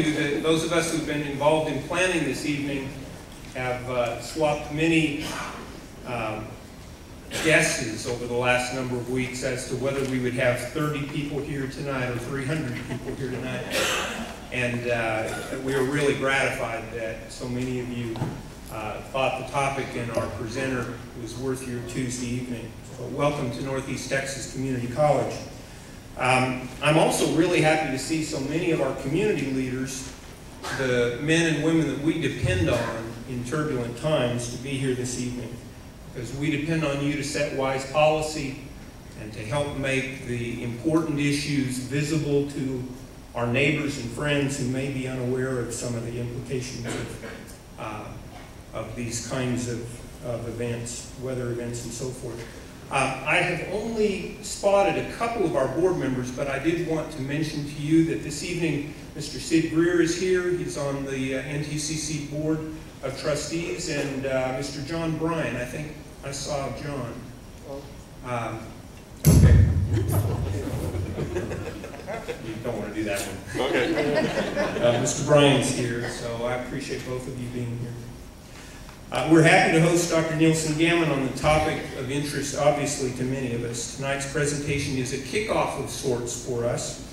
You that those of us who've been involved in planning this evening have uh, swapped many um, guesses over the last number of weeks as to whether we would have 30 people here tonight or 300 people here tonight. And uh, we are really gratified that so many of you uh, thought the topic and our presenter was worth your Tuesday evening. Welcome to Northeast Texas Community College. Um, I'm also really happy to see so many of our community leaders, the men and women that we depend on in turbulent times, to be here this evening. Because we depend on you to set wise policy and to help make the important issues visible to our neighbors and friends who may be unaware of some of the implications of, uh, of these kinds of, of events, weather events and so forth. Uh, I have only spotted a couple of our board members, but I did want to mention to you that this evening Mr. Sid Greer is here. He's on the uh, NTCC Board of Trustees, and uh, Mr. John Bryan. I think I saw John. Um, okay. you don't want to do that one. Okay. Uh, Mr. Bryan's here, so I appreciate both of you being here. Uh, we're happy to host Dr. Nielsen Gammon on the topic of interest, obviously, to many of us. Tonight's presentation is a kickoff of sorts for us.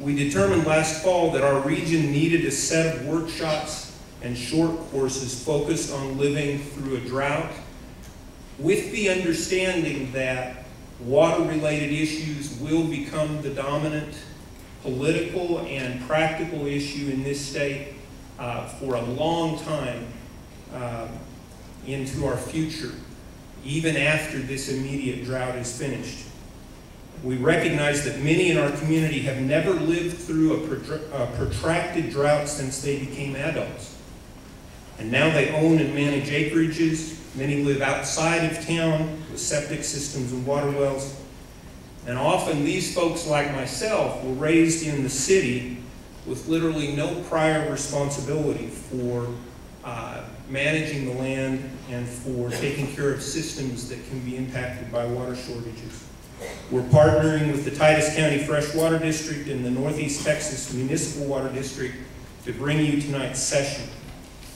We determined last fall that our region needed a set of workshops and short courses focused on living through a drought, with the understanding that water-related issues will become the dominant political and practical issue in this state uh, for a long time uh, into our future, even after this immediate drought is finished. We recognize that many in our community have never lived through a, protr a protracted drought since they became adults. And now they own and manage acreages. Many live outside of town with septic systems and water wells. And often these folks, like myself, were raised in the city with literally no prior responsibility for uh, managing the land and for taking care of systems that can be impacted by water shortages. We're partnering with the Titus County Freshwater District and the Northeast Texas Municipal Water District to bring you tonight's session.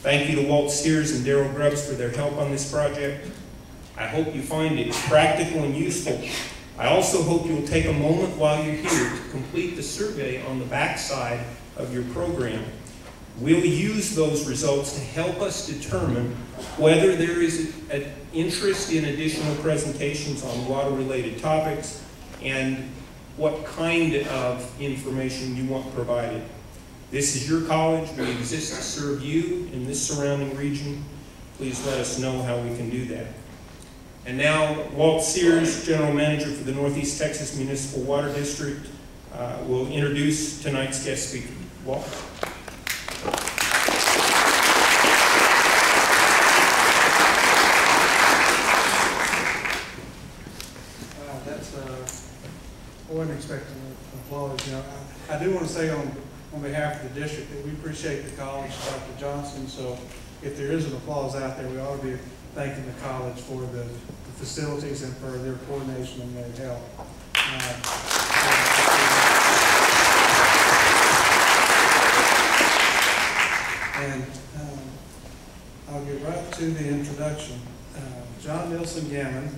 Thank you to Walt Sears and Daryl Grubbs for their help on this project. I hope you find it practical and useful. I also hope you'll take a moment while you're here to complete the survey on the backside of your program. We'll use those results to help us determine whether there is an interest in additional presentations on water-related topics and what kind of information you want provided. This is your college. We exist to serve you in this surrounding region. Please let us know how we can do that. And now, Walt Sears, General Manager for the Northeast Texas Municipal Water District, uh, will introduce tonight's guest speaker. Walt? Uh, That's, uh, I wasn't expecting applause, you know. I I do want to say on, on behalf of the district that we appreciate the college, Dr. Johnson, so if there is an applause out there, we ought to be thanking the college for the the facilities and for their coordination and their help. Uh, And um, I'll get right to the introduction. Uh, John Nielsen Gammon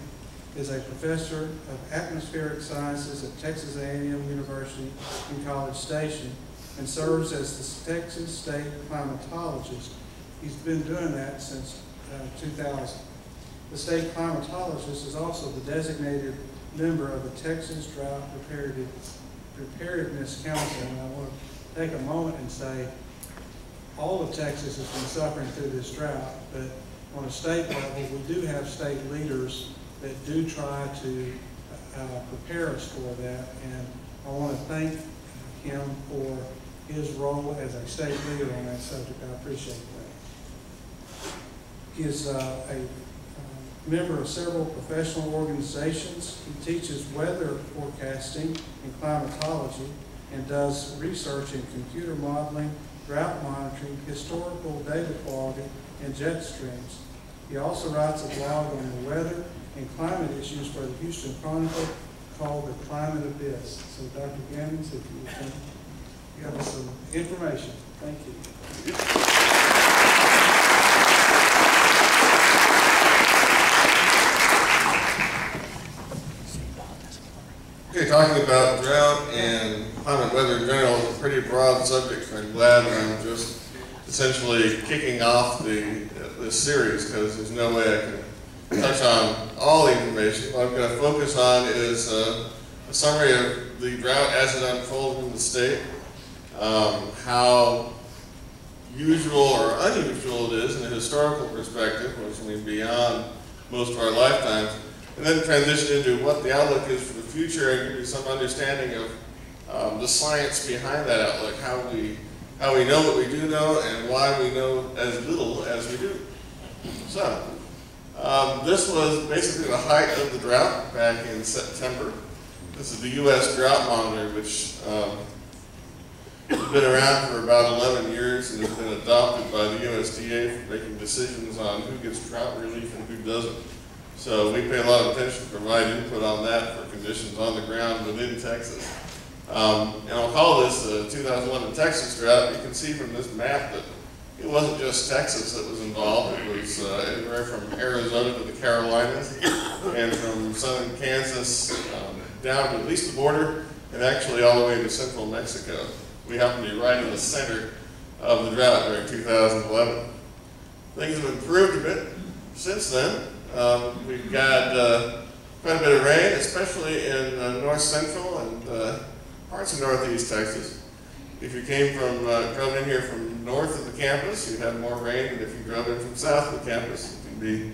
is a professor of atmospheric sciences at Texas A&M University in College Station and serves as the Texas State climatologist. He's been doing that since uh, 2000. The state climatologist is also the designated member of the Texas Drought Preparedness Council. And I want to take a moment and say, all of Texas has been suffering through this drought, but on a state level, we do have state leaders that do try to uh, prepare us for that. And I want to thank him for his role as a state leader on that subject. I appreciate that. He is uh, a uh, member of several professional organizations. He teaches weather forecasting and climatology and does research in computer modeling, drought monitoring, historical data quality, and jet streams. He also writes a blog on the weather and climate issues for the Houston Chronicle, called The Climate Abyss. So Dr. Gammons, if you can give us some information. Thank you. Okay, talking about drought and climate weather in general is a pretty broad subject, and I'm glad I'm just essentially kicking off the, this series, because there's no way I can touch on all the information. What I'm gonna focus on is uh, a summary of the drought as it unfolded in the state, um, how usual or unusual it is in a historical perspective, which I mean beyond most of our lifetimes, and then transition into what the outlook is for the future and give you some understanding of um, the science behind that outlook, how we how we know what we do know and why we know as little as we do. So, um, this was basically the height of the drought back in September. This is the U.S. Drought Monitor, which um, has been around for about 11 years and has been adopted by the USDA for making decisions on who gets drought relief and who doesn't. So we pay a lot of attention to provide input on that for conditions on the ground within Texas. Um, and I'll call this the 2011 Texas drought. You can see from this map that it wasn't just Texas that was involved. It was uh, anywhere from Arizona to the Carolinas and from southern Kansas um, down to at least the border and actually all the way to central Mexico. We happened to be right in the center of the drought during 2011. Things have improved a bit since then. Um, we've got uh, quite a bit of rain, especially in uh, north central and uh, parts of northeast Texas. If you came from, uh, drove in here from north of the campus, you'd have more rain than if you drove in from south of the campus. You can be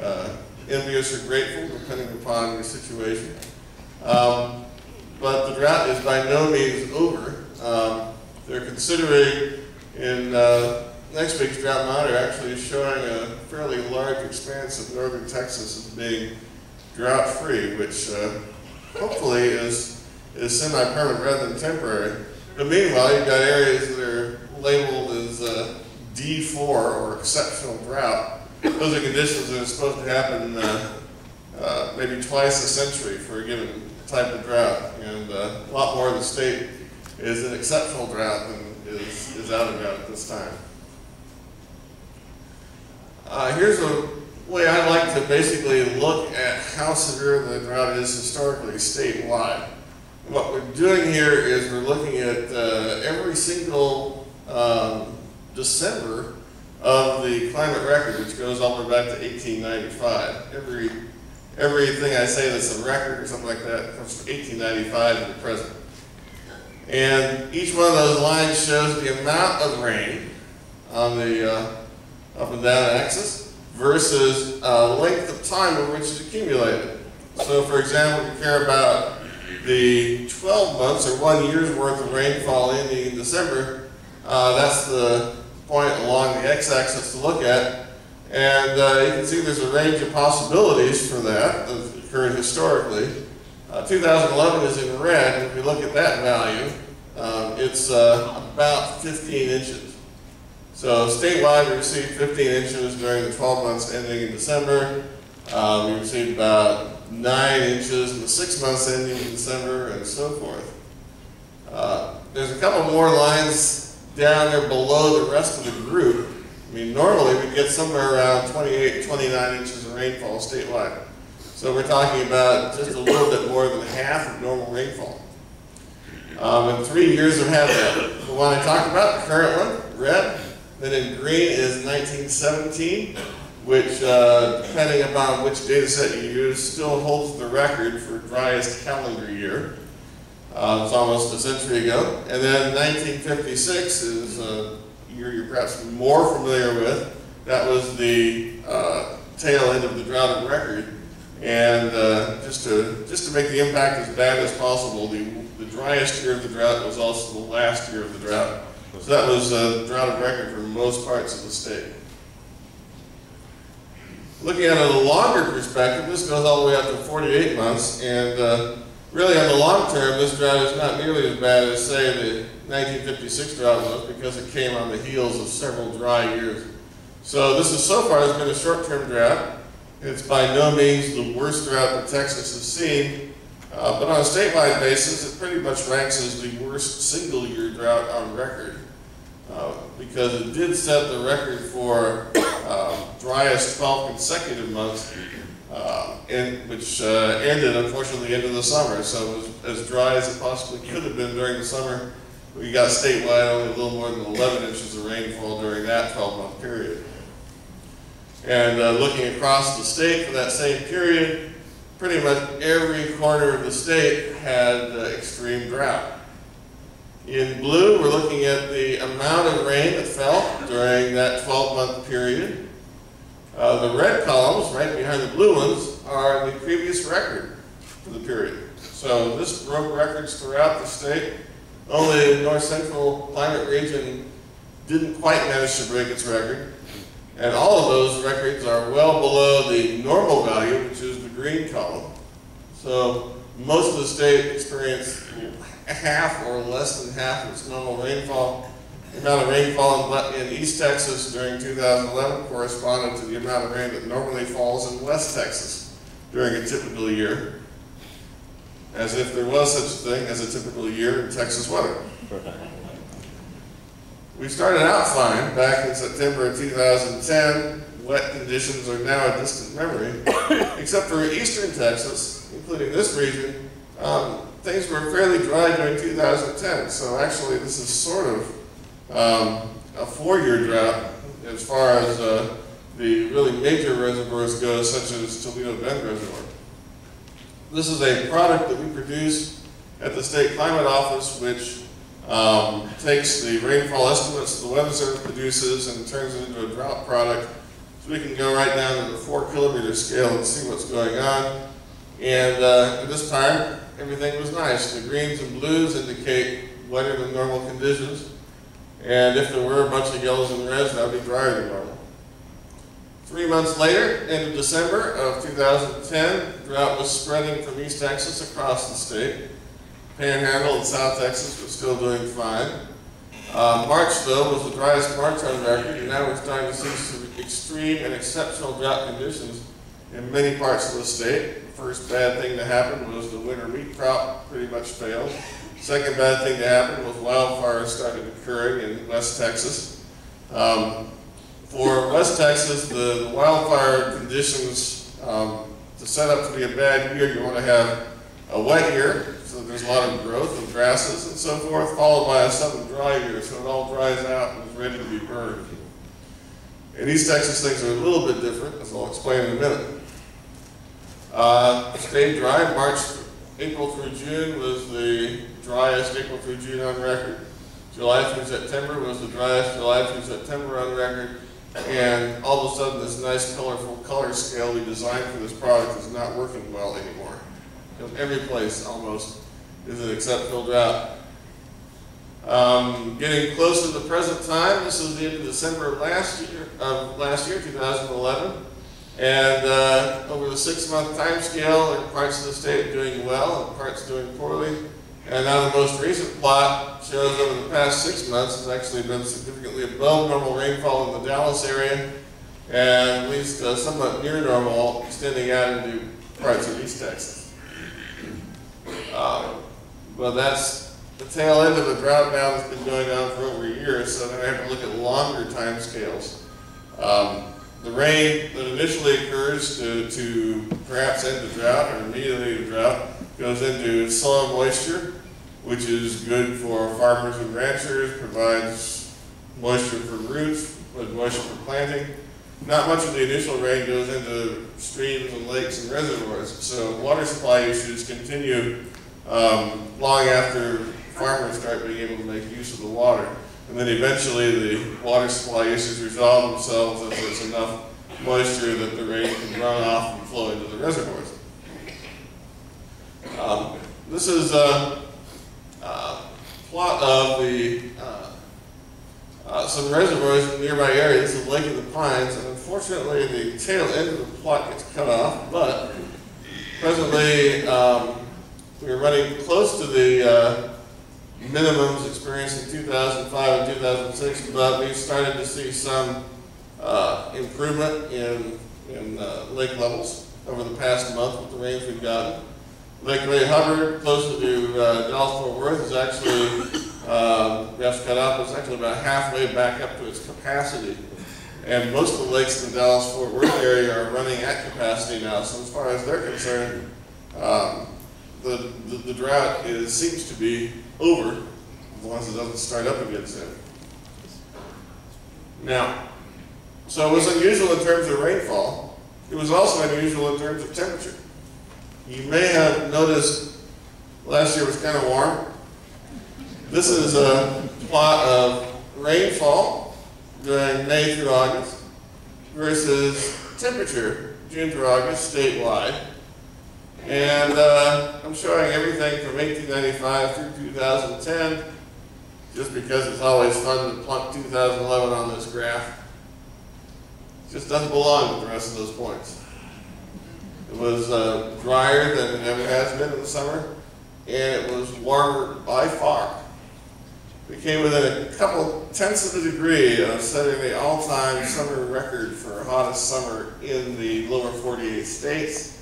uh, envious or grateful, depending upon your situation. Um, but the drought is by no means over. Um, they're considering in uh, next week's drought monitor actually showing a fairly large expanse of northern Texas as being drought-free, which uh, hopefully is, is semi-permanent rather than temporary. But meanwhile, you've got areas that are labeled as uh, D4 or exceptional drought. Those are conditions that are supposed to happen uh, uh, maybe twice a century for a given type of drought. And uh, a lot more of the state is an exceptional drought than is, is out of drought at this time. Uh, here's a way I like to basically look at how severe the drought is historically statewide. What we're doing here is we're looking at uh, every single um, December of the climate record, which goes all the way back to 1895. Every everything I say that's a record or something like that comes from 1895 to the present. And each one of those lines shows the amount of rain on the uh, up and down axis versus uh, length of time over which it's accumulated. So for example, we care about the 12 months or one year's worth of rainfall ending in December. Uh, that's the point along the x-axis to look at. And uh, you can see there's a range of possibilities for that that occurred historically. Uh, 2011 is in red, if we look at that value, um, it's uh, about 15 inches. So statewide, we received 15 inches during the 12 months ending in December. Um, we received about 9 inches in the 6 months ending in December, and so forth. Uh, there's a couple more lines down there below the rest of the group. I mean, normally we get somewhere around 28, 29 inches of rainfall statewide. So we're talking about just a little bit more than half of normal rainfall. Um, and three years have had that. The one I talked about, the current one, red, then in green is 1917, which, uh, depending upon which data set you use, still holds the record for driest calendar year. Uh, it's almost a century ago. And then 1956 is a year you're perhaps more familiar with. That was the uh, tail end of the drought record. And uh, just to just to make the impact as bad as possible, the, the driest year of the drought was also the last year of the drought. So that was a drought of record for most parts of the state. Looking at it a longer perspective, this goes all the way up to 48 months, and uh, really on the long term, this drought is not nearly as bad as, say, the 1956 drought was because it came on the heels of several dry years. So this is so far has been a short-term drought. It's by no means the worst drought that Texas has seen, Uh, but on a statewide basis, it pretty much ranks as the worst single-year drought on record. Uh, because it did set the record for um, driest 12 consecutive months, uh, which uh, ended unfortunately into the summer. So it was as dry as it possibly could have been during the summer. We got statewide only a little more than 11 inches of rainfall during that 12-month period. And uh, looking across the state for that same period, pretty much every corner of the state had uh, extreme drought. In blue, we're looking at the amount of rain that fell during that 12-month period. Uh, the red columns, right behind the blue ones, are the previous record for the period. So this broke records throughout the state. Only the north central climate region didn't quite manage to break its record. And all of those records are well below the normal value, which is the green column. So most of the state experienced half or less than half of its normal rainfall. The amount of rainfall in, East Texas during 2011 corresponded to the amount of rain that normally falls in West Texas during a typical year, as if there was such a thing as a typical year in Texas weather. We started out fine back in September of 2010. Wet conditions are now a distant memory, except for eastern Texas, including this region. Um, things were fairly dry during 2010, so actually this is sort of um, a four-year drought as far as uh, the really major reservoirs go, such as Toledo Bend Reservoir. This is a product that we produce at the State Climate Office, which um, takes the rainfall estimates that the Weather Service produces and turns it into a drought product. So we can go right down to the four kilometer scale and see what's going on. And uh, at this time, everything was nice. The greens and blues indicate wetter than normal conditions. And if there were a bunch of yellows and reds, that would be drier than normal. Three months later, of December of 2010, drought was spreading from East Texas across the state. Panhandle and South Texas were still doing fine. Uh, March, though, was the driest March on record, and now we're starting to see some extreme and exceptional drought conditions in many parts of the state. First bad thing to happen was the winter wheat crop pretty much failed. Second bad thing to happen was wildfires started occurring in West Texas. Um, for West Texas, the, the wildfire conditions um, to set up to be a bad year, you want to have a wet year, so there's a lot of growth of grasses and so forth, followed by a sudden dry year, so it all dries out and is ready to be burned. In East Texas, things are a little bit different, as I'll explain in a minute. Uh, stayed dry. March, April through June was the driest April through June on record. July through September was the driest July through September on record. And all of a sudden, this nice colorful color scale we designed for this product is not working well anymore. Because every place almost is an exceptional drought. Um, getting close to the present time, this is the end of December of last year, of last year, 2011. And uh, over the six-month time scale, there parts of the state doing well and parts doing poorly. And now the most recent plot shows over the past six months has actually been significantly above normal rainfall in the Dallas area, and at least uh, somewhat near normal extending out into parts of East Texas. Uh, well, that's the tail end of a drought now that's been going on for over a year, so then I have to look at longer time scales. Um, the rain that initially occurs to, to perhaps end the drought or immediately the drought goes into soil moisture, which is good for farmers and ranchers, provides moisture for roots, provides moisture for planting. Not much of the initial rain goes into streams and lakes and reservoirs, so water supply issues continue um, long after farmers start being able to make use of the water. And then eventually the water supply issues resolve themselves as there's enough moisture that the rain can run off and flow into the reservoirs. Um, this is a, a plot of the uh, uh, some reservoirs in nearby areas. This is Lake of the Pines, and unfortunately the tail end of the plot gets cut off, but presently um, we're running close to the uh, minimums experienced in 2005 and 2006, but we've started to see some uh, improvement in, in uh, lake levels over the past month with the rains we've gotten. Lake Ray Hubbard, closer to uh, Dallas Fort Worth, is actually, uh, cut out, it's actually about halfway back up to its capacity. And most of the lakes in the Dallas Fort Worth area are running at capacity now, so as far as they're concerned, um, the, the, the drought is, seems to be over, as long as it doesn't start up again soon. Now, so it was unusual in terms of rainfall. It was also unusual in terms of temperature. You may have noticed last year was kind of warm. This is a plot of rainfall during May through August versus temperature June through August statewide. And uh, I'm showing everything from 1895 through 2010, just because it's always fun to plunk 2011 on this graph. It just doesn't belong with the rest of those points. It was uh, drier than it ever has been in the summer, and it was warmer by far. We came within a couple tenths of a degree of setting the all-time summer record for hottest summer in the lower 48 states.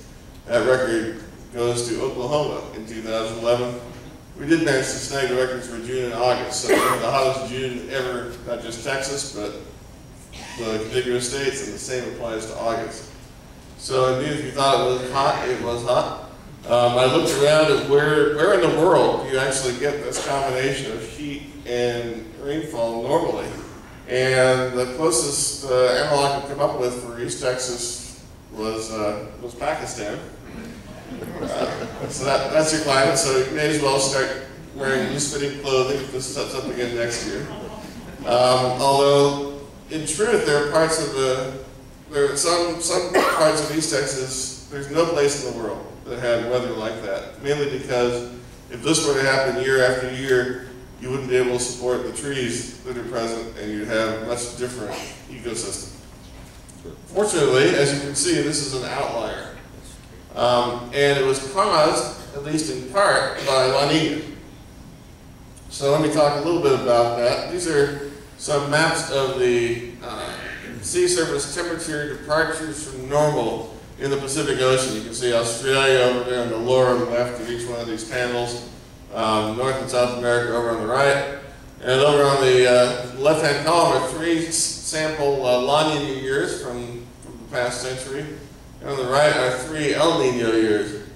That record goes to Oklahoma in 2011. We did manage to snag the records for June and August, so the hottest June ever, not just Texas, but the contiguous states, and the same applies to August. So indeed, if you thought it was hot, it was hot. Um, I looked around at where, where in the world do you actually get this combination of heat and rainfall normally. And the closest uh, analog I could come up with for East Texas was, uh, was Pakistan. So that, that's your climate, so you may as well start wearing loose-fitting clothing if this sets up again next year. Um, although, in truth, there are parts of the, there are some, some parts of East Texas, there's no place in the world that had weather like that. Mainly because if this were to happen year after year, you wouldn't be able to support the trees that are present and you'd have much different ecosystem. Fortunately, as you can see, this is an outlier. Um, and it was caused, at least in part, by La Nina. So let me talk a little bit about that. These are some maps of the uh, sea surface temperature departures from normal in the Pacific Ocean. You can see Australia over there on the lower left of each one of these panels, um, North and South America over on the right. And over on the uh, left-hand column are three sample uh, La Nina years from, from the past century. And on the right are three El Nino years.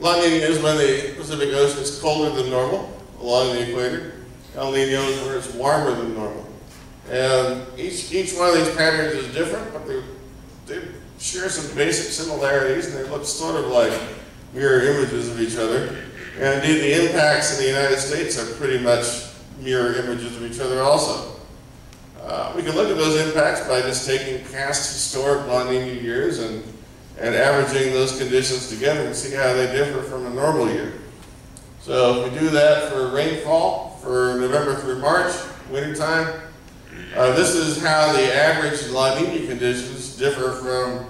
La Nina is when the Pacific Ocean is colder than normal along the equator. El Nino is where it's warmer than normal. And each, each one of these patterns is different, but they, they share some basic similarities and they look sort of like mirror images of each other. And indeed, the impacts in the United States are pretty much mirror images of each other also. Uh, we can look at those impacts by just taking past historic La Nina years and, and averaging those conditions together and see how they differ from a normal year. So if we do that for rainfall for November through March, wintertime, uh, this is how the average La Nina conditions differ from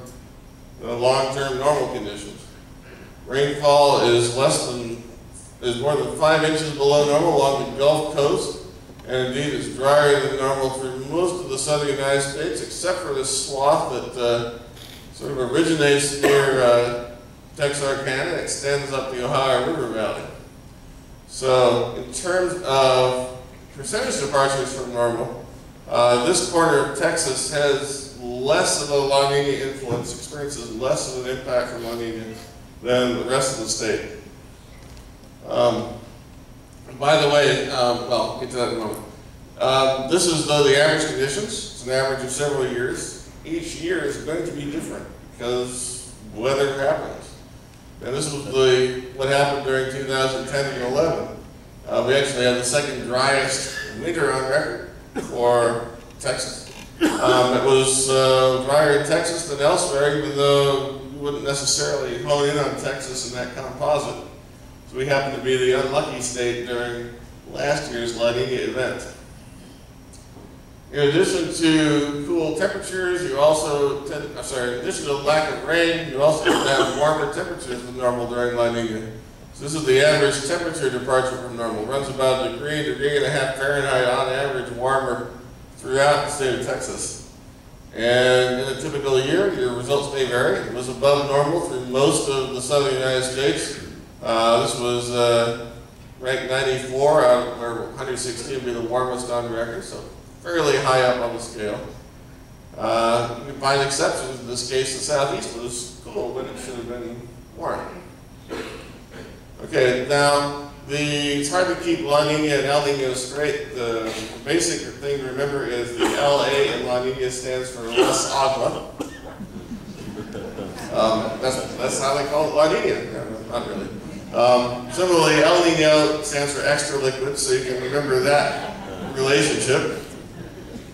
the long-term normal conditions. Rainfall is less than, is more than five inches below normal along the Gulf Coast, and indeed it's drier than normal through most of the southern United States, except for this swath that uh, sort of originates near uh, Texarkana and extends up the Ohio River Valley. So in terms of percentage departures from normal, uh, this corner of Texas has less of a La Nina influence, experiences less of an impact from La Nina than the rest of the state. Um, by the way, um, well, get to that in a moment. Um, this is though the average conditions. It's an average of several years. Each year is going to be different because weather happens. And this was the what happened during 2010 and 11. Uh, we actually had the second driest winter on record for Texas. Um, it was uh, drier in Texas than elsewhere, even though you wouldn't necessarily hone in on Texas in that composite. So we happened to be the unlucky state during last year's La Nina event. In addition to cool temperatures, you also tend, I'm sorry, in addition to lack of rain, you also have warmer temperatures than normal during La Nina. So this is the average temperature departure from normal. runs about a degree, degree and a half Fahrenheit on average warmer throughout the state of Texas. And in a typical year, your results may vary. It was above normal through most of the southern United States, Uh, this was uh, ranked 94, out of where 116 would be the warmest on record, so fairly high up on the scale. Uh, you can find exceptions. In this case, the southeast was cool, but it should have been warm. Okay, now the it's hard to keep La Nina and El Nino straight. The basic thing to remember is the LA in La Nina stands for less agua. Um, that's, that's how they call it La Nina. No, not really. Um, similarly, El Nino stands for extra liquid, so you can remember that relationship.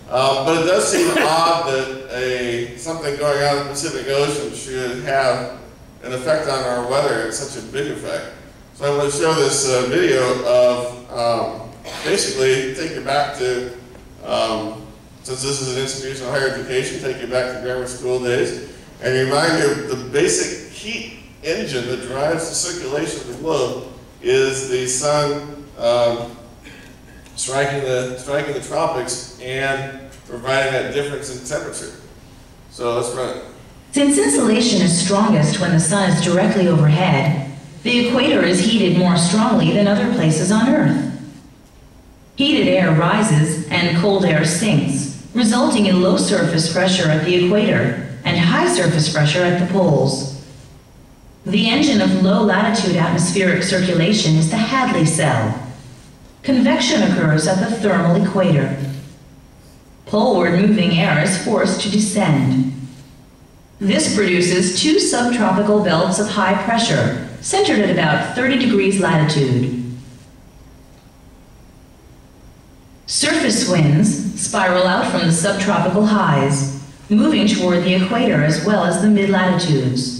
Um, but it does seem odd that a something going on in the Pacific Ocean should have an effect on our weather and such a big effect. So I'm going to show this uh, video of um, basically take you back to, um, since this is an institution of higher education, take you back to grammar school days and remind you of the basic heat engine that drives the circulation of the globe is the sun um, striking the striking the tropics and providing that difference in temperature. So let's run. Since insolation is strongest when the sun is directly overhead, the equator is heated more strongly than other places on Earth. Heated air rises and cold air sinks, resulting in low surface pressure at the equator and high surface pressure at the poles. The engine of low latitude atmospheric circulation is the Hadley cell. Convection occurs at the thermal equator. Poleward moving air is forced to descend. This produces two subtropical belts of high pressure, centered at about 30 degrees latitude. Surface winds spiral out from the subtropical highs, moving toward the equator as well as the mid-latitudes.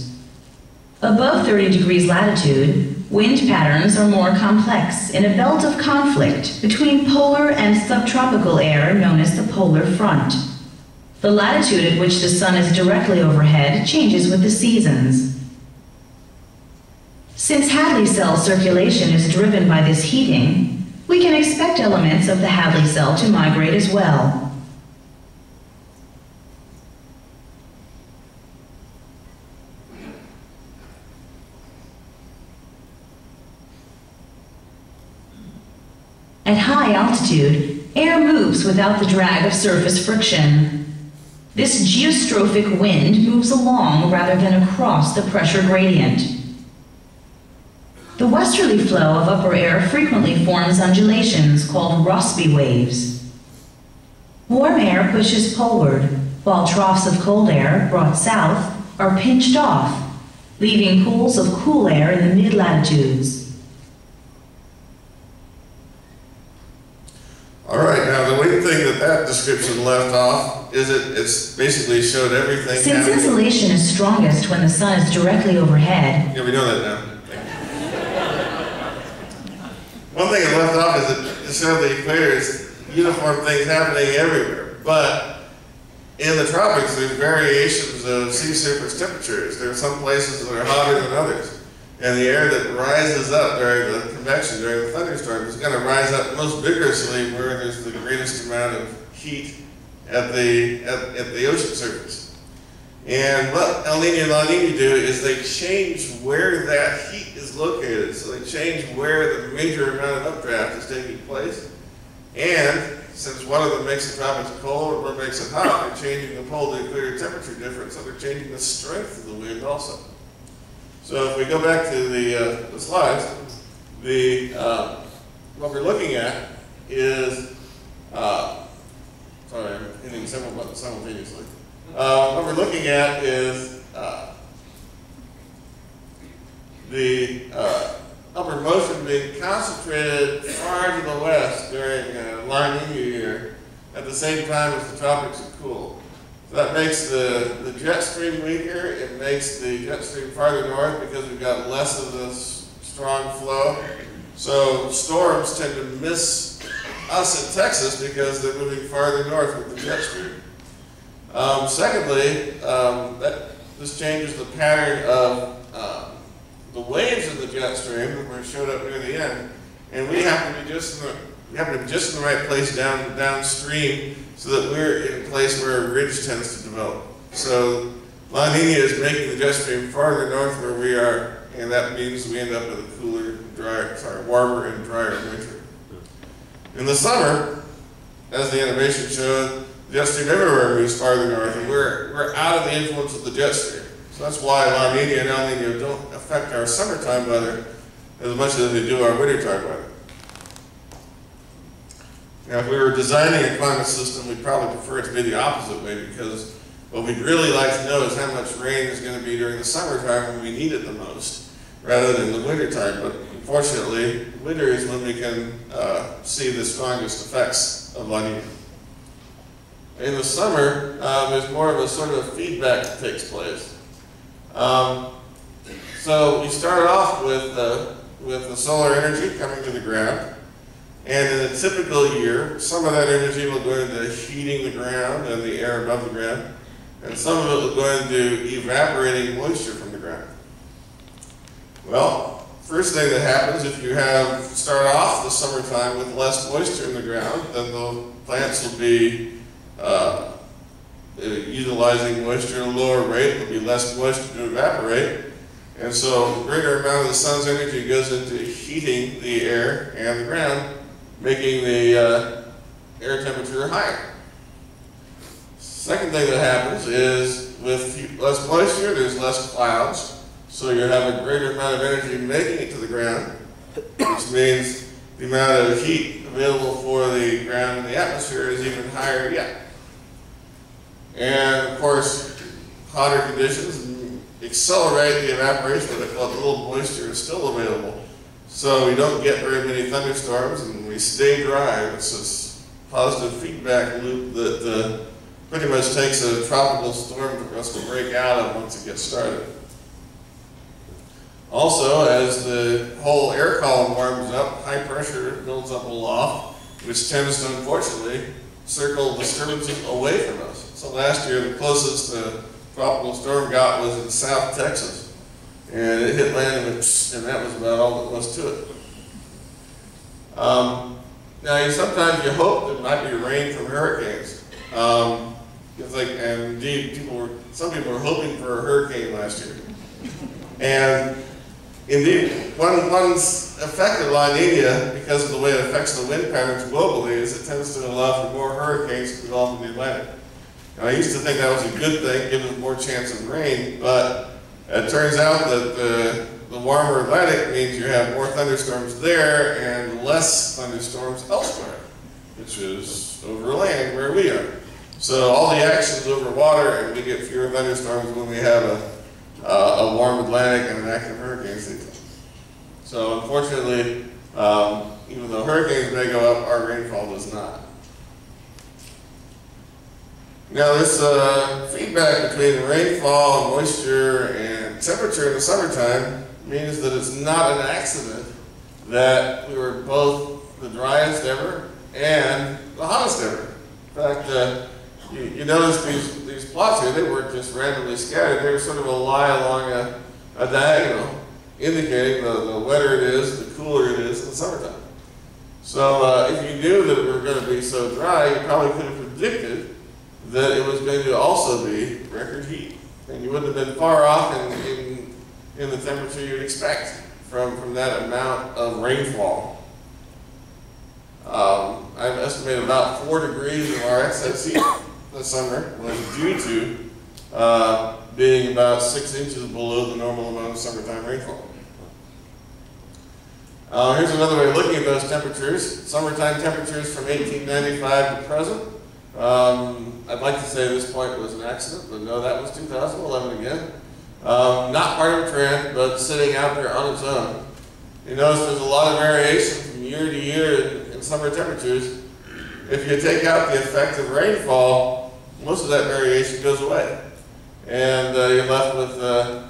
Above 30 degrees latitude, wind patterns are more complex in a belt of conflict between polar and subtropical air known as the polar front. The latitude at which the sun is directly overhead changes with the seasons. Since Hadley cell circulation is driven by this heating, we can expect elements of the Hadley cell to migrate as well. At high altitude, air moves without the drag of surface friction. This geostrophic wind moves along rather than across the pressure gradient. The westerly flow of upper air frequently forms undulations called Rossby waves. Warm air pushes poleward, while troughs of cold air, brought south, are pinched off, leaving pools of cool air in the mid-latitudes. All right, now the one thing that that description left off is it it's basically showed everything Since happening. insolation is strongest when the sun is directly overhead, Yeah, we know that now. One thing it left off is that it showed the equator is uniform things happening everywhere. But in the tropics, there's variations of sea surface temperatures. There are some places that are hotter than others. And the air that rises up during the convection, during the thunderstorm, is going to rise up most vigorously where there's the greatest amount of heat at the, at, at the ocean surface. And what El Nino and La Nina do is they change where that heat is located. So they change where the major amount of updraft is taking place. And since one of them makes the tropics cold and one makes it hot, they're changing the pole to equator temperature difference, so they're changing the strength of the wind also. So if we go back to the, uh, the slides, the, uh, what we're looking at is, uh, sorry, I'm hitting several buttons simultaneously. Uh, what we're looking at is uh, the uh, upper motion being concentrated far to the west during uh, La Nina year at the same time as the tropics are cool. That makes the, the jet stream weaker. It makes the jet stream farther north because we've got less of this strong flow. So storms tend to miss us in Texas because they're moving farther north with the jet stream. Um, secondly, um, that, this changes the pattern of uh, the waves in the jet stream were showed up near the end, and we happen to be just in the, we happen to be just in the right place down downstream, so that we're in a place where a ridge tends to develop. So La Nina is making the jet stream farther north where we are, and that means we end up with a cooler, drier, sorry, warmer and drier winter. In the summer, as the animation showed, the jet stream everywhere moves farther north, and we're, we're out of the influence of the jet stream. So that's why La Nina and El Nino don't affect our summertime weather as much as they do our wintertime weather. Now, if we were designing a climate system, we'd probably prefer it to be the opposite way because what we'd really like to know is how much rain is going to be during the summertime when we need it the most, rather than the wintertime. But unfortunately, winter is when we can uh, see the strongest effects of La Nina. In the summer, um, there's more of a sort of feedback that takes place. Um, so we start off with, uh, with the solar energy coming to the ground. And in a typical year, some of that energy will go into heating the ground and the air above the ground, and some of it will go into evaporating moisture from the ground. Well, first thing that happens if you have start off the summertime with less moisture in the ground, then the plants will be uh, uh, utilizing moisture at a lower rate, there'll be less moisture to evaporate, and so a greater amount of the sun's energy goes into heating the air and the ground, making the uh, air temperature higher. Second thing that happens is with less moisture, there's less clouds, so you have a greater amount of energy making it to the ground, which means the amount of heat available for the ground and the atmosphere is even higher yet. And of course, hotter conditions accelerate the evaporation, but a little moisture is still available. So we don't get very many thunderstorms and we stay dry. It's this positive feedback loop that uh, pretty much takes a tropical storm for us to break out of once it gets started. Also, as the whole air column warms up, high pressure builds up aloft, which tends to unfortunately circle disturbances away from us. So last year, the closest the tropical storm got was in South Texas. And it hit land and, and that was about all that was to it. Um, now, you, sometimes you hope there might be rain from hurricanes. Um, it's like, and indeed, people were, some people were hoping for a hurricane last year. And indeed, one, one's effect of La Nina, because of the way it affects the wind patterns globally, is it tends to allow for more hurricanes to develop in the Atlantic. And I used to think that was a good thing, given more chance of rain, but it turns out that the, the warmer Atlantic means you have more thunderstorms there and less thunderstorms elsewhere, which is over land where we are. So all the action's over water and we get fewer thunderstorms when we have a, uh, a warm Atlantic and an active hurricane season. So unfortunately, um, even though hurricanes may go up, our rainfall does not. Now this uh, feedback between rainfall, and moisture, and temperature in the summertime means that it's not an accident that we were both the driest ever and the hottest ever. In fact, uh, you, you, notice these, these plots here, they weren't just randomly scattered, they were sort of a lie along a, a diagonal, indicating the, the wetter it is, the cooler it is in the summertime. So uh, if you knew that we were going to be so dry, you probably could have predicted that it was going to also be record heat. And you wouldn't have been far off in, in, in the temperature you'd expect from, from that amount of rainfall. Um, I've estimated about four degrees of our excess heat this summer was due to uh, being about six inches below the normal amount of summertime rainfall. Uh, here's another way of looking at those temperatures. Summertime temperatures from 1895 to present. Um, I'd like to say this point was an accident, but no, that was 2011 again. Um, not part of a trend, but sitting out there on its own. You notice there's a lot of variation from year to year in, summer temperatures. If you take out the effect of rainfall, most of that variation goes away. And uh, you're left with uh,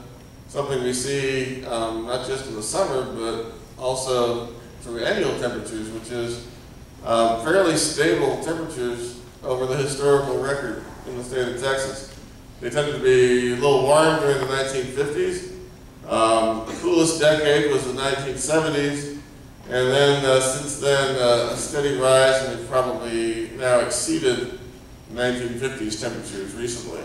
something we see um, not just in the summer, but also through annual temperatures, which is um, fairly stable temperatures over the historical record in the state of Texas. They tended to be a little warm during the 1950s. Um, the coolest decade was the 1970s, and then uh, since then uh, a steady rise, and we've probably now exceeded 1950s temperatures recently.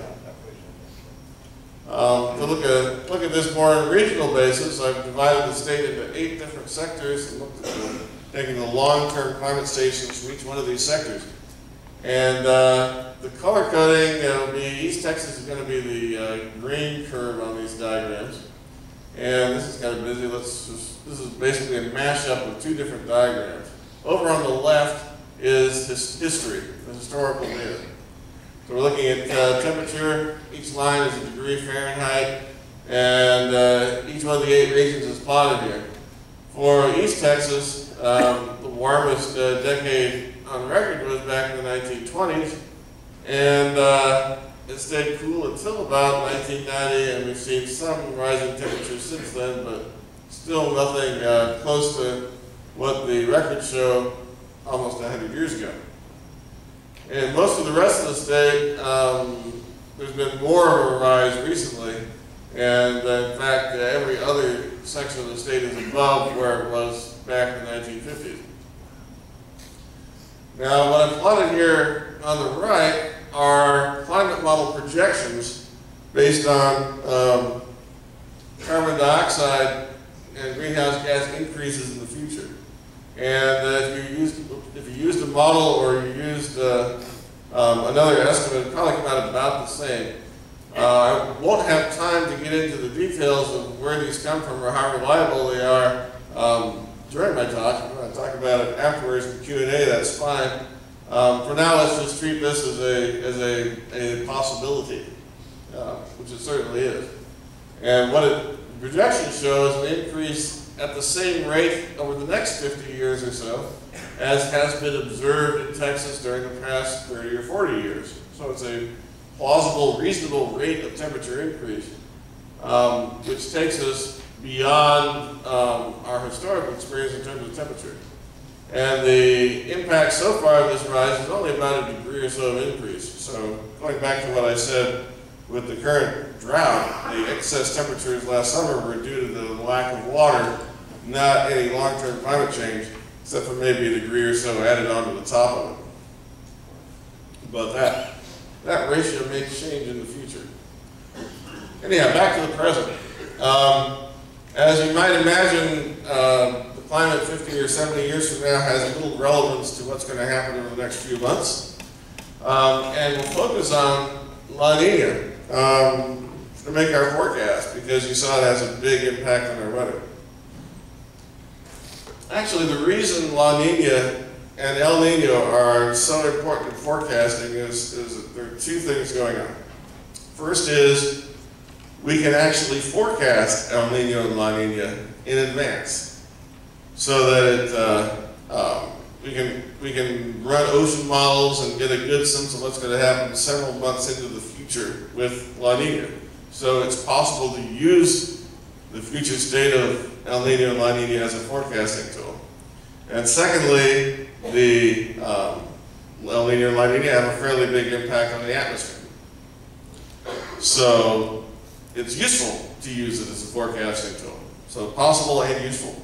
Um, to look at, look at this more on a regional basis, I've divided the state into eight different sectors and looked at the, taking the long-term climate stations from each one of these sectors. And uh, the color coding, uh, will be, East Texas is gonna be the uh, green curve on these diagrams. And this is kind of busy, let's just, this is basically a mashup of two different diagrams. Over on the left is his history, the historical data. So we're looking at uh, temperature, each line is a degree Fahrenheit, and uh, each one of the eight regions is plotted here. For East Texas, um, the warmest uh, decade on record was back in the 1920s, and uh, it stayed cool until about 1990, and we've seen some rising temperatures since then, but still nothing uh, close to what the records show almost 100 years ago. And most of the rest of the state, um, there's been more of a rise recently, and uh, in fact, every other section of the state is above where it was back in the 1950s. Now, what I've plotted here on the right are climate model projections based on um, carbon dioxide and greenhouse gas increases in the future. And uh, if you used if you used a model or you used uh, um, another estimate, it'd probably come out about the same. Uh, I won't have time to get into the details of where these come from or how reliable they are um, during my talk. If you want to talk about it afterwards in Q&A, that's fine. Um, for now, let's just treat this as a, as a, a possibility, uh, which it certainly is. And what it, the projection shows an increase at the same rate over the next 50 years or so as has been observed in Texas during the past 30 or 40 years. So it's a plausible, reasonable rate of temperature increase, um, which takes us beyond um, our historical experience in terms of temperature. And the impact so far of this rise is only about a degree or so of increase. So going back to what I said with the current drought, the excess temperatures last summer were due to the lack of water, not any long-term climate change, except for maybe a degree or so added onto the top of it. But that, that ratio may change in the future. Anyhow, back to the present. Um, as you might imagine, uh, the climate 50 or 70 years from now has little relevance to what's going to happen over the next few months. Um, and we'll focus on La Nina um, to make our forecast because you saw it has a big impact on our weather. Actually, the reason La Nina and El Nino are so important in forecasting is, is that there are two things going on. First is we can actually forecast El Nino and La Nina in advance so that it, uh, um, we, can, we can run ocean models and get a good sense of what's going to happen several months into the future with La Nina. So it's possible to use the future state of El Nino and La Nina as a forecasting tool. And secondly, the um, El Nino and La Nina have a fairly big impact on the atmosphere. So it's useful to use it as a forecasting tool. So possible and useful.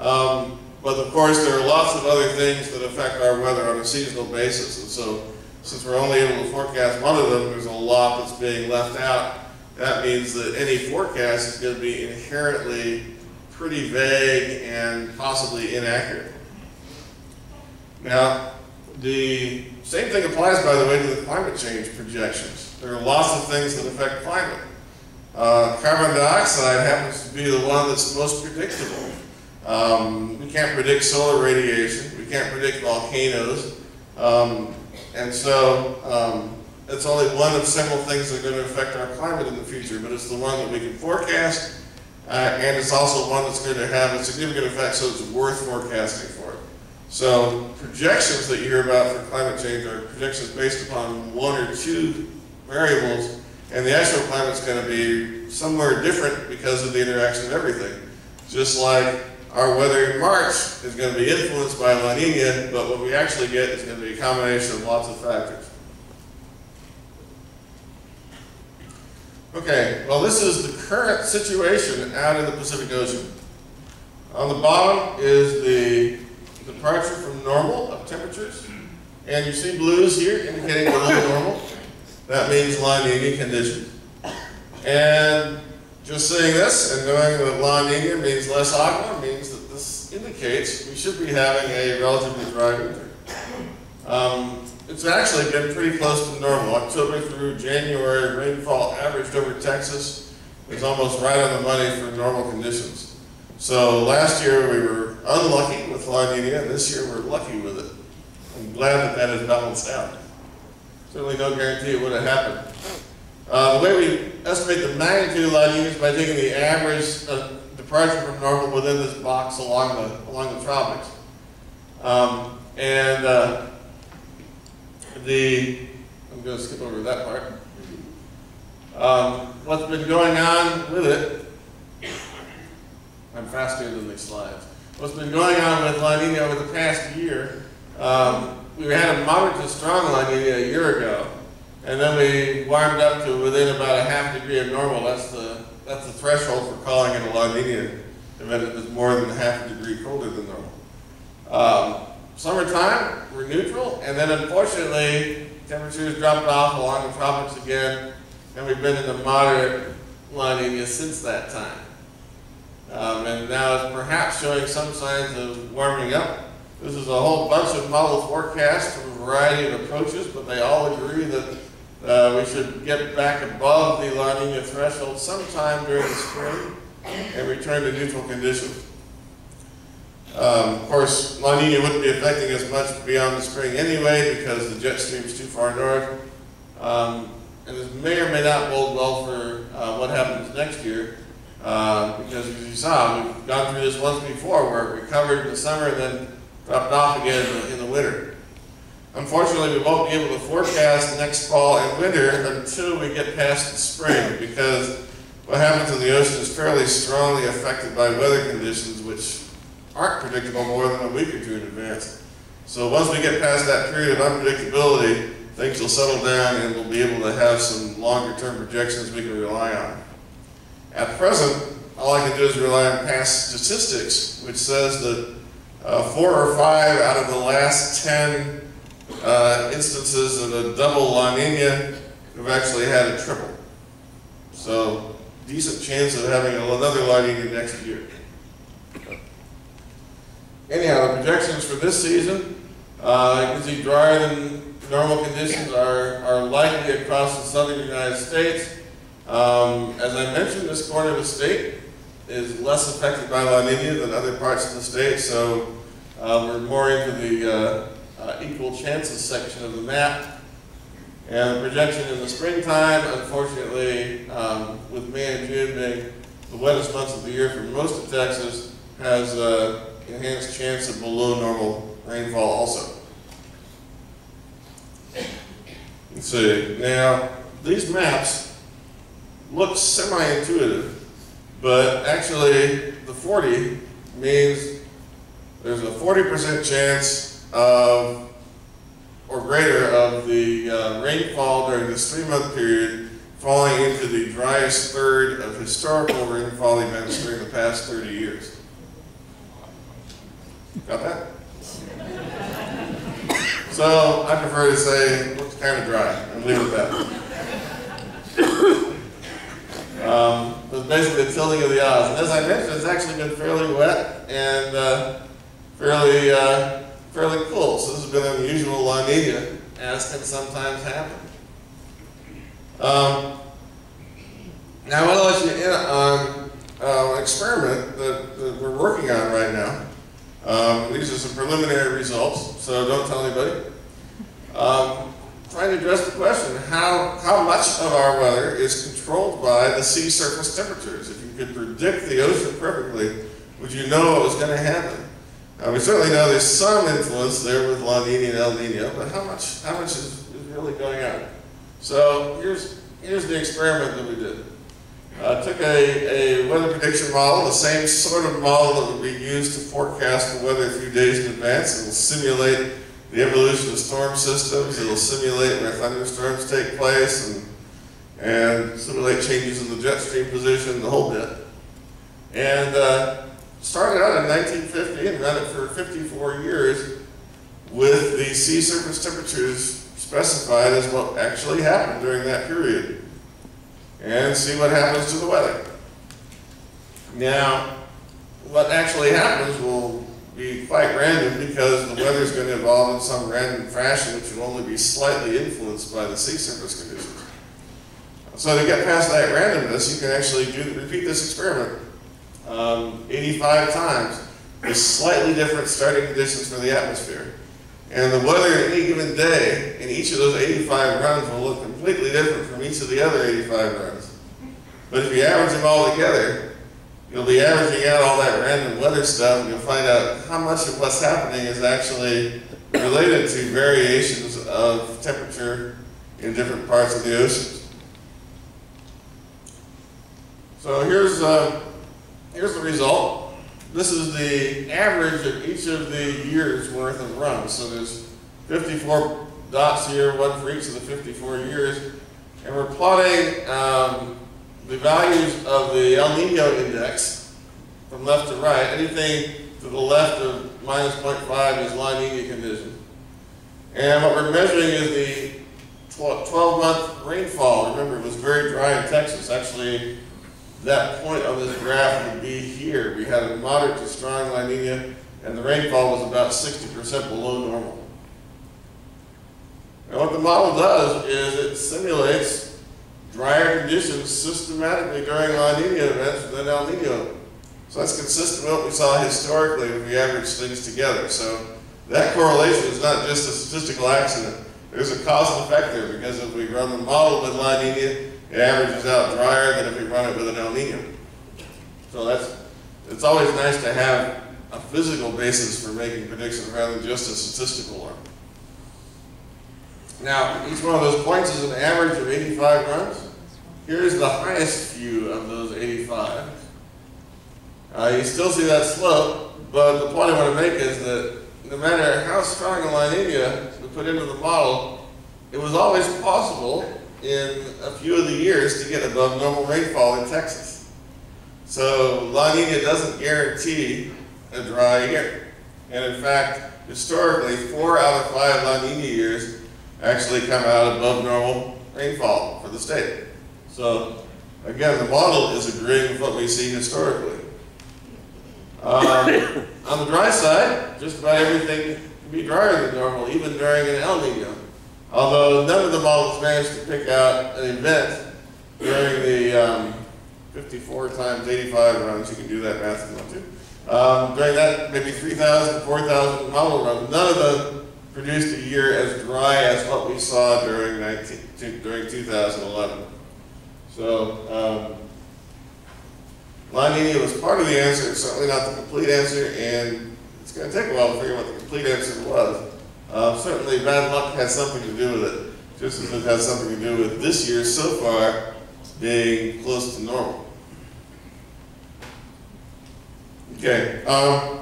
Um, but of course, there are lots of other things that affect our weather on a seasonal basis. And so since we're only able to forecast one of them, there's a lot that's being left out. That means that any forecast is going to be inherently pretty vague and possibly inaccurate. Now, the same thing applies, by the way, to the climate change projections. There are lots of things that affect climate. Uh, carbon dioxide happens to be the one that's most predictable. Um, we can't predict solar radiation. We can't predict volcanoes. Um, and so um, it's only one of several things that are going to affect our climate in the future, but it's the one that we can forecast, uh, and it's also one that's going to have a significant effect, so it's worth forecasting for it. So projections that you hear about for climate change are projections based upon one or two variables, and the actual climate's going to be somewhere different because of the interaction of everything. Just like our weather in March is going to be influenced by La Nina, but what we actually get is going to be a combination of lots of factors. Okay, well this is the current situation out in the Pacific Ocean. On the bottom is the departure from normal of temperatures, and you see blues here indicating below normal. That means La Nina condition. And just seeing this and knowing that La Nina means less agua means that this indicates we should be having a relatively dry winter. Um, it's actually been pretty close to normal. October through January, rainfall averaged over Texas was almost right on the money for normal conditions. So last year we were unlucky with La Nina, and this year we're lucky with it. I'm glad that that has balanced out. Certainly no guarantee it would have happened. Uh, the way we estimate the magnitude of La Nina is by taking the average uh, departure from normal within this box along the along the tropics. Um, and uh, the I'm going to skip over that part. Um, what's been going on with it? I'm faster than these slides. What's been going on with La Nina over the past year? Um, we had a moderate to strong La Nina a year ago, and then we warmed up to within about a half degree of normal. That's the that's the threshold for calling it a La Nina event. was more than a half a degree colder than normal. Um, summertime, we're neutral, and then unfortunately, temperatures dropped off along the tropics again, and we've been in the moderate La Nina since that time. Um, and now it's perhaps showing some signs of warming up. This is a whole bunch of model forecasts from a variety of approaches, but they all agree that uh, we should get back above the La Nina threshold sometime during the spring and return to neutral conditions. Um, of course, La Nina wouldn't be affecting us much beyond the spring anyway because the jet stream is too far north. Um, and this may or may not bode well for uh, what happens next year. Uh, because as you saw, we've gone through this once before where it recovered in the summer and then dropped off again in the, in the winter. Unfortunately, we won't be able to forecast next fall and winter until we get past the spring because what happens in the ocean is fairly strongly affected by weather conditions which aren't predictable more than a week or two in advance. So once we get past that period of unpredictability, things will settle down and we'll be able to have some longer term projections we can rely on. At present, all I can do is rely on past statistics, which says that four or five out of the last 10 uh, instances of a double La Nina have actually had a triple. So, decent chance of having another La Nina next year. Anyhow, the projections for this season, uh, you can see drier than normal conditions are, are likely across the southern United States. Um, as I mentioned, this corner of the state is less affected by La Nina than other parts of the state, so uh, we're more into the uh, uh, equal chances section of the map. And the projection in the springtime, unfortunately, um, with May and June being the wettest months of the year for most of Texas, has uh, enhanced chance of below normal rainfall also. Let's see, now, these maps look semi-intuitive, but actually the 40 means there's a 40% chance of or greater of the uh, rainfall during this three-month period falling into the driest third of historical rainfall events during the past 30 years. Got that? So I prefer to say looks kind of dry and leave it at that. Um, it was basically the tilting of the odds. And as I mentioned, it's actually been fairly wet and uh, fairly uh, fairly cool. So this has been unusual La Nina, as can sometimes happen. Um, now I want to let you in on uh, an experiment that, that, we're working on right now. Um, these are some preliminary results, so don't tell anybody. Address the question, how, how much of our weather is controlled by the sea surface temperatures? If you could predict the ocean perfectly, would you know what was going to happen? Uh, we certainly know there's some influence there with La Nina and El Nino, but how much, how much is, is really going on? So here's, here's the experiment that we did. Uh, took a, a weather prediction model, the same sort of model that would be used to forecast the weather a few days in advance. It will simulate the evolution of storm systems. It will simulate where thunderstorms take place and, and simulate changes in the jet stream position, the whole bit. And uh, started out in 1950 and ran it for 54 years with the sea surface temperatures specified as what actually happened during that period. and see what happens to the weather. Now, what actually happens will be quite random because the weather's going to evolve in some random fashion which will only be slightly influenced by the sea surface conditions. So to get past that randomness, you can actually do repeat this experiment um, 85 times with slightly different starting conditions for the atmosphere. And the weather at any given day in each of those 85 runs will look completely different from each of the other 85 runs. But if you average them all together, you'll be averaging out all that random weather stuff and you'll find out how much of what's happening is actually related to variations of temperature in different parts of the oceans. So here's, uh, here's the result. This is the average of each of the years worth of runs. So there's 54 dots here, one for each of the 54 years. And we're plotting um, the values of the El Nino index from left to right. Anything to the left of minus 0.5 is La Nina condition. And what we're measuring is the 12-month rainfall. Remember, it was very dry in Texas. Actually, that point on this graph would be here. We had a moderate to strong La Nina, and the rainfall was about 60% below normal. And what the model does is it simulates drier conditions systematically during La Nina events than El Nino. So that's consistent with what we saw historically when we averaged things together. So that correlation is not just a statistical accident. There's a causal effect there because if we run the model with La Nina, it averages out drier than if we run it with an El Nino. So that's, it's always nice to have a physical basis for making predictions rather than just a statistical one. Now, each one of those points is an average of 85 runs. Here's the highest few of those 85. Uh, you still see that slope, but the point I want to make is that no matter how strong a La Nina we put into the model, it was always possible in a few of the years to get above normal rainfall in Texas. So La Nina doesn't guarantee a dry year. And in fact, historically, four out of five La Nina years actually come out above normal rainfall for the state. So again, the model is agreeing with what we see historically. Um, on the dry side, just about everything can be drier than normal, even during an El Nino. Although none of the models managed to pick out an event during the um, 54 times 85 runs, you can do that math if you want to. Um, during that, maybe 3,000, 4,000 model runs, none of them produced a year as dry as what we saw during, 19, during 2011. So, um, Nina was part of the answer, certainly not the complete answer, and it's going to take a while to figure out what the complete answer was. Uh, certainly bad luck has something to do with it, just as it has something to do with this year so far being close to normal. Okay, um,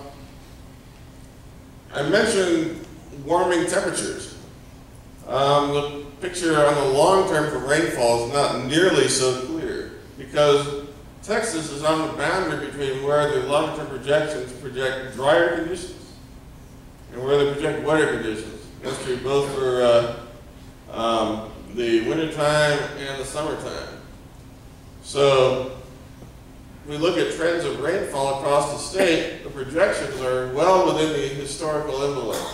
I mentioned warming temperatures. Um, picture on the long term for rainfall is not nearly so clear because Texas is on the boundary between where the long-term projections project drier conditions and where they project wetter conditions. That's true both for uh, um, the wintertime and the summertime. So we look at trends of rainfall across the state, the projections are well within the historical envelope.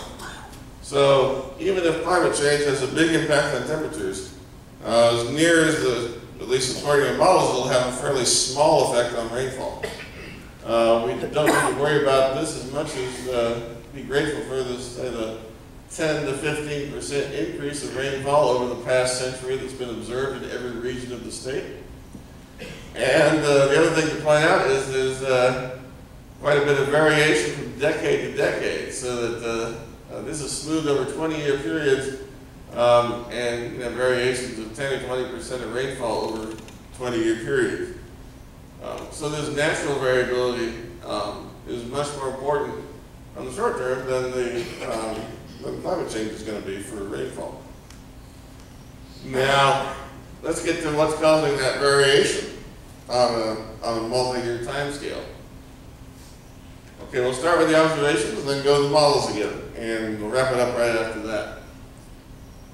So even if climate change has a big impact on temperatures, uh, as near as the at least according to models, it'll have a fairly small effect on rainfall. Uh, we don't need to worry about this as much as uh, be grateful for this say, the 10 to 15 percent increase of rainfall over the past century that's been observed in every region of the state. And uh, the other thing to point out is there's uh, quite a bit of variation from decade to decade, so that uh, this is smoothed over 20-year periods um, and you know, variations of 10 or 20 percent of rainfall over 20-year periods. Um, so this natural variability um, is much more important on the short term than the um, than climate change is going to be for rainfall. Now, let's get to what's causing that variation on a, on a multi-year time scale. Okay, we'll start with the observations and then go to the models again, and we'll wrap it up right after that.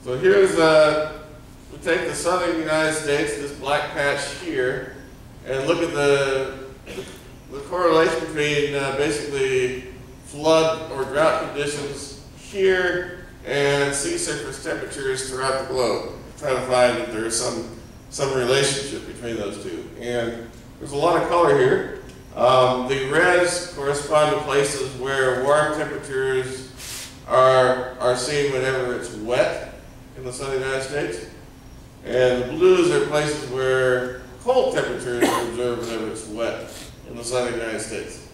So here's uh, to take the southern United States, this black patch here, and look at the, the correlation between uh, basically flood or drought conditions here and sea surface temperatures throughout the globe. Try to find if there's some, some relationship between those two. And there's a lot of color here. Um, the reds correspond to places where warm temperatures are, are seen whenever it's wet in the southern United States. And the blues are places where cold temperatures are observed whenever it's wet in the southern United States.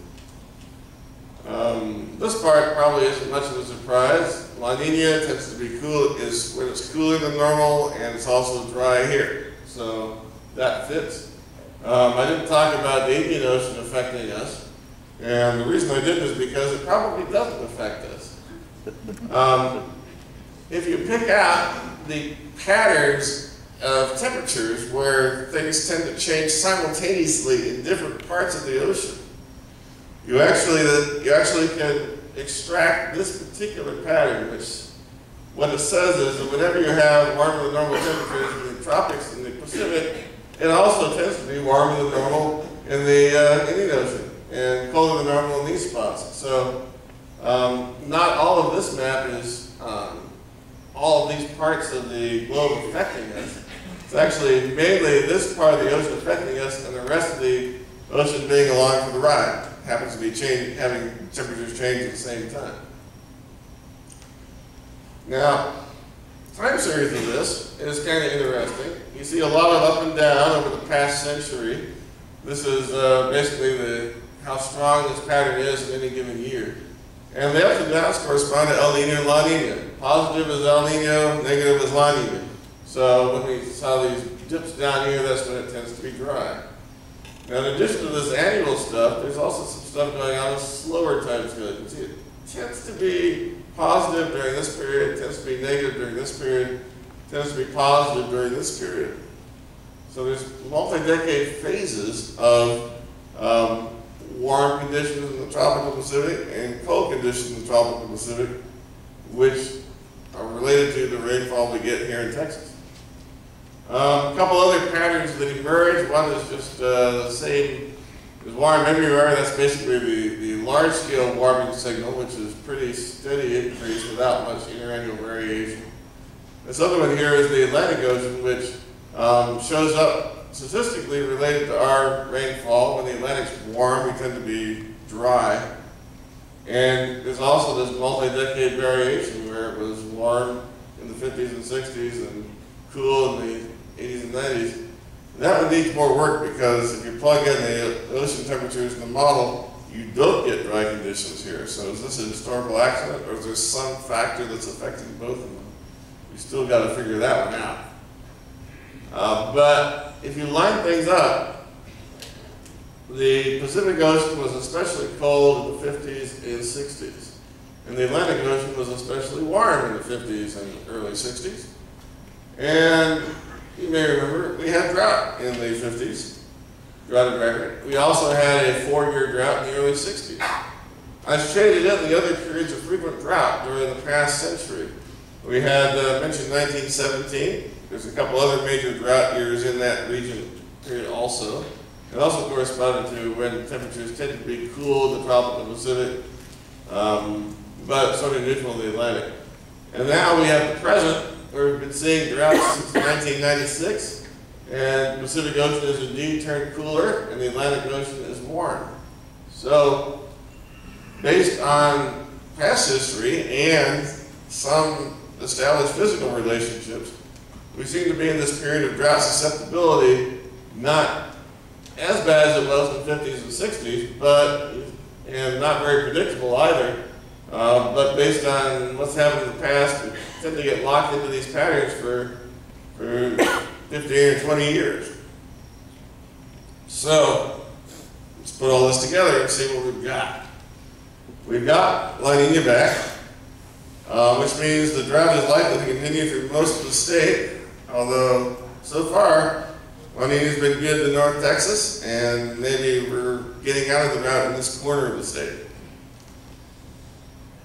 Um, this part probably isn't much of a surprise. La Nina tends to be cool, is when it's cooler than normal, and it's also dry here. So that fits. Um, I didn't talk about the Indian Ocean affecting us, and the reason I didn't is because it probably doesn't affect us. Um, if you pick out the patterns of temperatures where things tend to change simultaneously in different parts of the ocean, you actually, you actually can extract this particular pattern, which what it says is that whenever you have warmer than normal temperatures in the tropics and the Pacific, it also tends to be warmer than normal in the uh, Indian Ocean and colder than normal in these spots. So um, not all of this map is um, all of these parts of the globe affecting us. It's actually mainly this part of the ocean affecting us and the rest of the ocean being along for the ride. Happens to be change, having temperatures change at the same time. Now, time series of this is kind of interesting. You see a lot of up and down over the past century. This is uh, basically the how strong this pattern is in any given year. And the ups and downs correspond to El Nino and La Nina. Positive is El Nino, negative is La Nina. So when we saw these dips down here, that's when it tends to be dry. Now in addition to this annual stuff, there's also some stuff going on with slower time. You can see it tends to be positive during this period, tends to be negative during this period, tends to be positive during this period. So there's multi-decade phases of um, warm conditions in the tropical Pacific and cold conditions in the tropical Pacific, which are related to the rainfall we get here in Texas. Um, a couple other patterns that emerge. One is just uh, the same warm everywhere. That's basically the, the large-scale warming signal, which is pretty steady increase without much interannual variation. This other one here is the Atlantic Ocean, which um, shows up statistically related to our rainfall. When the Atlantic's warm, we tend to be dry. And there's also this multi-decade variation where it was warm in the 50s and 60s and cool in the 80s and 90s. That one needs more work because if you plug in the ocean temperatures in the model, you don't get dry conditions here. So is this a historical accident or is there some factor that's affecting both of them? We still got to figure that one out. Uh, but if you line things up, the Pacific Ocean was especially cold in the 50s and 60s. And the Atlantic Ocean was especially warm in the 50s and early 60s. And you may remember, we had drought in the 50s, drought record. We also had a four-year drought in the early 60s. I've shaded in the other periods of frequent drought during the past century. We had uh, mentioned 1917. There's a couple other major drought years in that region period also. It also corresponded to when temperatures tended to be cool in the tropical Pacific, um, but sort of neutral in the Atlantic. And now we have the present, where we've been seeing droughts since 1996, and the Pacific Ocean has indeed turned cooler, and the Atlantic Ocean is warm. So, based on past history and some established physical relationships, we seem to be in this period of drought susceptibility, not as bad as it was in the 50s and 60s, but, and not very predictable either. Uh, but based on what's happened in the past, we tend to get locked into these patterns for, for 15 or 20 years. So, let's put all this together and see what we've got. We've got La Nina back, uh, which means the drought is likely to continue through most of the state, although so far La Nina's been good to North Texas, and maybe we're getting out of the drought in this corner of the state.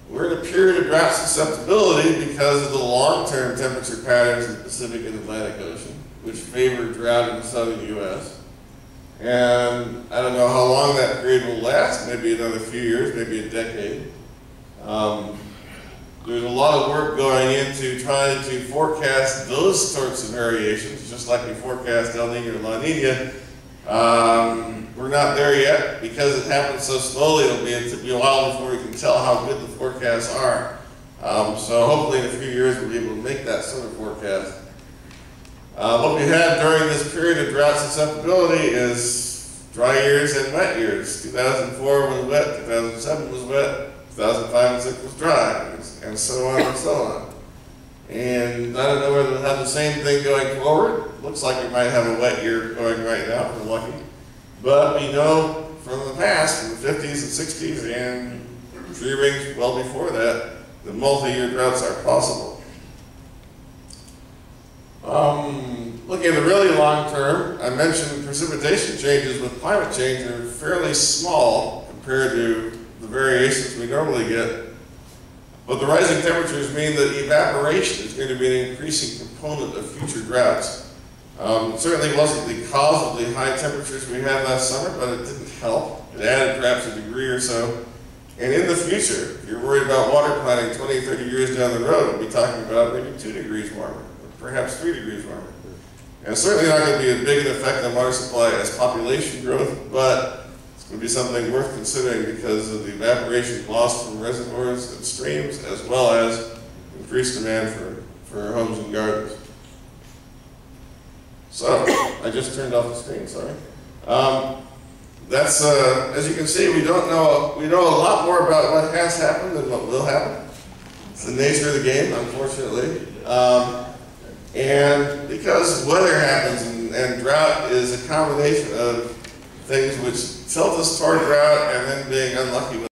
We're in a period of drought susceptibility because of the long-term temperature patterns in the Pacific and Atlantic Ocean, which favor drought in the southern U.S. And I don't know how long that period will last, maybe another few years, maybe a decade. Um, there's a lot of work going into trying to forecast those sorts of variations, just like we forecast El Nino and La Nina. Um, we're not there yet because it happens so slowly. It'll be, it'll be a while before we can tell how good the forecasts are. Um, so hopefully in a few years we'll be able to make that sort of forecast. Uh, what we had during this period of drought susceptibility is dry years and wet years. 2004 was wet, 2007 was wet, 2005 and 6 was dry, and so on and so on. And I don't know whether we'll have the same thing going forward. Looks like we might have a wet year going right now, we're lucky. But we know from the past, from the 50s and 60s and tree rings well before that, that multi-year droughts are possible. Um, looking at the really long term, I mentioned precipitation changes with climate change are fairly small compared to the variations we normally get. But the rising temperatures mean that evaporation is going to be an increasing component of future droughts. Um, certainly wasn't the cause of the high temperatures we had last summer, but it didn't help. It added perhaps a degree or so. And in the future, if you're worried about water planning 20, 30 years down the road, we'll be talking about maybe two degrees warmer, perhaps three degrees warmer. And certainly not going to be as big an effect on water supply as population growth, but it's going to be something worth considering because of the evaporation lost from reservoirs and streams, as well as increased demand for, for homes and gardens. So, I just turned off the screen, sorry. Um, that's, uh, as you can see, we don't know, we know a lot more about what has happened than what will happen. It's the nature of the game, unfortunately. Um, and because weather happens and, and drought is a combination of things which tilt us toward drought and then being unlucky with